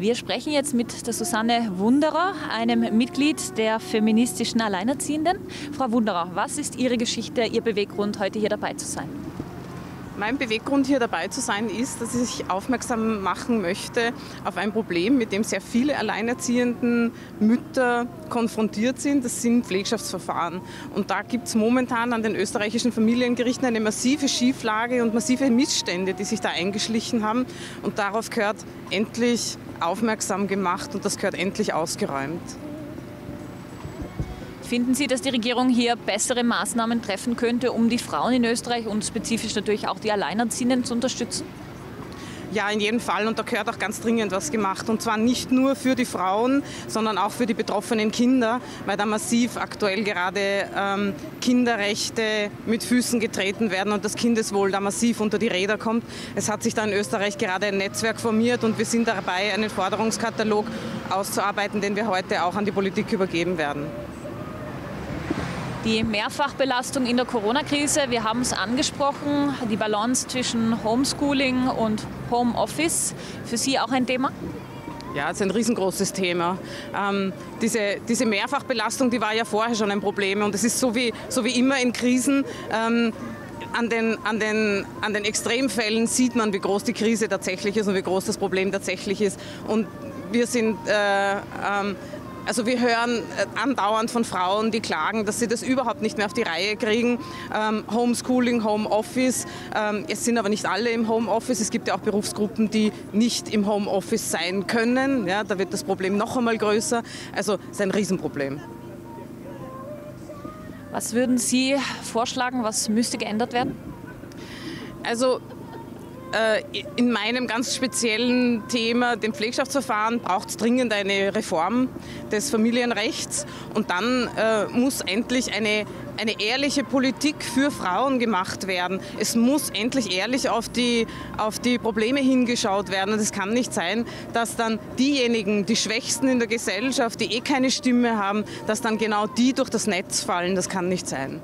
Wir sprechen jetzt mit der Susanne Wunderer, einem Mitglied der feministischen Alleinerziehenden. Frau Wunderer, was ist Ihre Geschichte, Ihr Beweggrund, heute hier dabei zu sein? Mein Beweggrund hier dabei zu sein ist, dass ich aufmerksam machen möchte auf ein Problem, mit dem sehr viele alleinerziehenden Mütter konfrontiert sind. Das sind Pflegschaftsverfahren. Und da gibt es momentan an den österreichischen Familiengerichten eine massive Schieflage und massive Missstände, die sich da eingeschlichen haben. Und darauf gehört endlich aufmerksam gemacht und das gehört endlich ausgeräumt. Finden Sie, dass die Regierung hier bessere Maßnahmen treffen könnte, um die Frauen in Österreich und spezifisch natürlich auch die Alleinerziehenden zu unterstützen? Ja, in jedem Fall. Und da gehört auch ganz dringend was gemacht. Und zwar nicht nur für die Frauen, sondern auch für die betroffenen Kinder, weil da massiv aktuell gerade ähm, Kinderrechte mit Füßen getreten werden und das Kindeswohl da massiv unter die Räder kommt. Es hat sich da in Österreich gerade ein Netzwerk formiert und wir sind dabei, einen Forderungskatalog auszuarbeiten, den wir heute auch an die Politik übergeben werden. Die Mehrfachbelastung in der Corona-Krise, wir haben es angesprochen, die Balance zwischen Homeschooling und Homeoffice, für Sie auch ein Thema? Ja, das ist ein riesengroßes Thema. Ähm, diese, diese Mehrfachbelastung, die war ja vorher schon ein Problem und es ist so wie, so wie immer in Krisen. Ähm, an den, an, den, an den Extremfällen sieht man, wie groß die Krise tatsächlich ist und wie groß das Problem tatsächlich ist. Und wir sind äh, ähm, also wir hören äh, andauernd von Frauen, die klagen, dass sie das überhaupt nicht mehr auf die Reihe kriegen. Ähm, Homeschooling, Homeoffice. Ähm, es sind aber nicht alle im Homeoffice. Es gibt ja auch Berufsgruppen, die nicht im Homeoffice sein können. Ja, da wird das Problem noch einmal größer. Also es ist ein Riesenproblem. Was würden Sie vorschlagen, was müsste geändert werden? Also in meinem ganz speziellen Thema, dem Pflegschaftsverfahren, braucht es dringend eine Reform des Familienrechts. Und dann äh, muss endlich eine, eine ehrliche Politik für Frauen gemacht werden. Es muss endlich ehrlich auf die, auf die Probleme hingeschaut werden. Und es kann nicht sein, dass dann diejenigen, die Schwächsten in der Gesellschaft, die eh keine Stimme haben, dass dann genau die durch das Netz fallen. Das kann nicht sein.